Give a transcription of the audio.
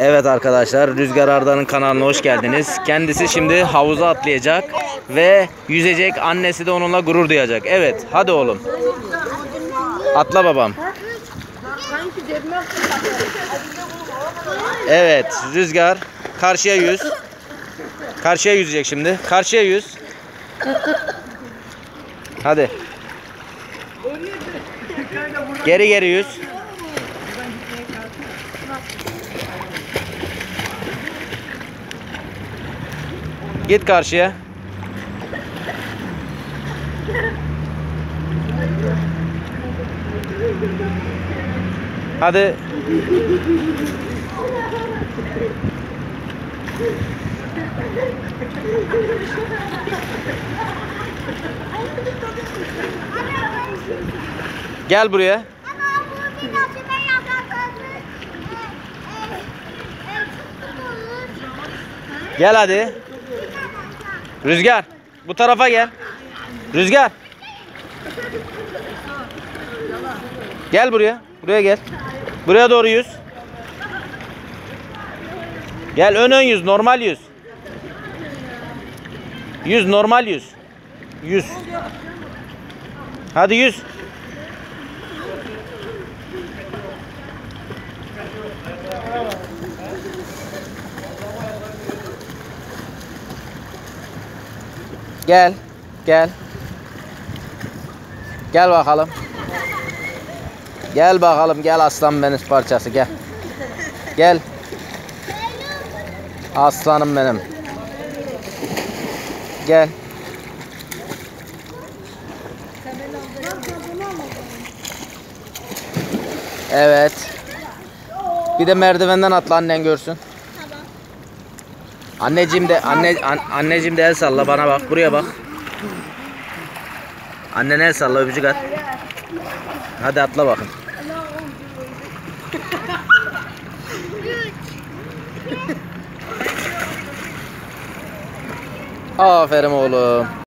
Evet arkadaşlar Rüzgar Arda'nın kanalına hoş geldiniz. Kendisi şimdi havuza atlayacak ve yüzecek. Annesi de onunla gurur duyacak. Evet hadi oğlum. Atla babam. Evet Rüzgar karşıya yüz. Karşıya yüzecek şimdi. Karşıya yüz. Hadi. Geri geri yüz. Git karşıya. Hadi. Gel buraya. Gel hadi. Rüzgar. Bu tarafa gel. Rüzgar. Gel buraya. Buraya gel. Buraya doğru yüz. Gel ön ön yüz. Normal yüz. Yüz normal yüz. Yüz. Hadi yüz. Gel. Gel. Gel bakalım. Gel bakalım. Gel aslan benim parçası. Gel. Gel. Aslanım benim. Gel. Evet. Bir de merdivenden atla annen görsün. Anneciğim de anne an, anneciğim de el salla bana bak buraya bak. Annen el salla öpücük at. Hadi atla bakın. Aferin oğlum.